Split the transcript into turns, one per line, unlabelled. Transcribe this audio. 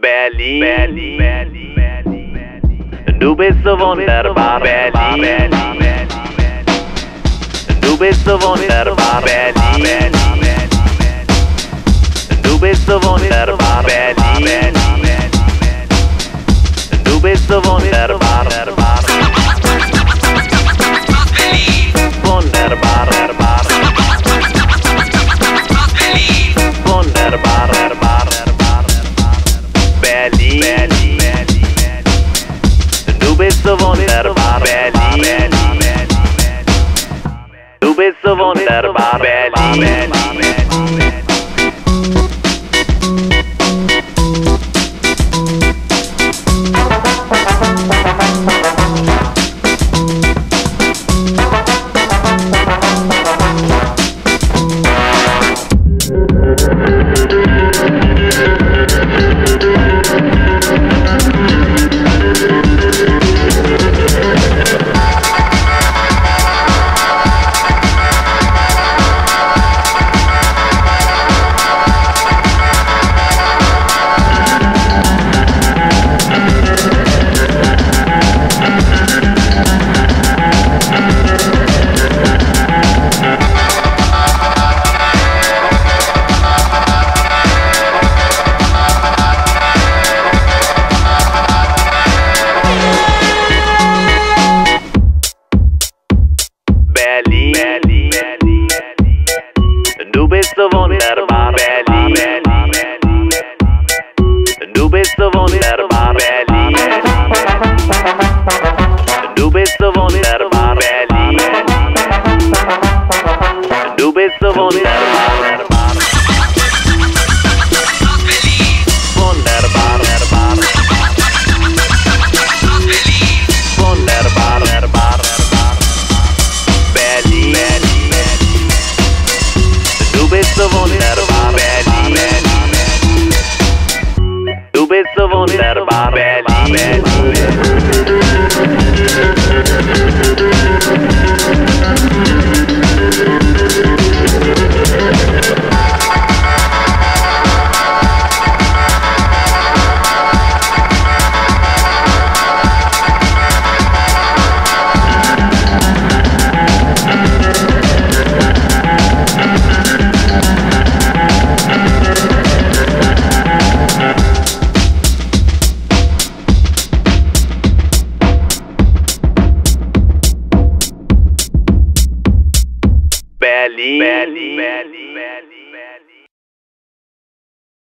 Berlin, Berlin, Berlin, Berlin. Du bist so wunderbar, Berlin. Du bist so wunderbar, Berlin. Du bist so wunderbar, Berlin. Du bist so wunderbar. von der Bar Berlin. Du bist so von der Bar Berlin. Nubis'te onlar var belli Nubis'te onlar var belli Nubis'te onlar var belli Nubis'te onlar var belli questo wunderbar bellissimo Berlin, Berlin, Berlin, Berlin.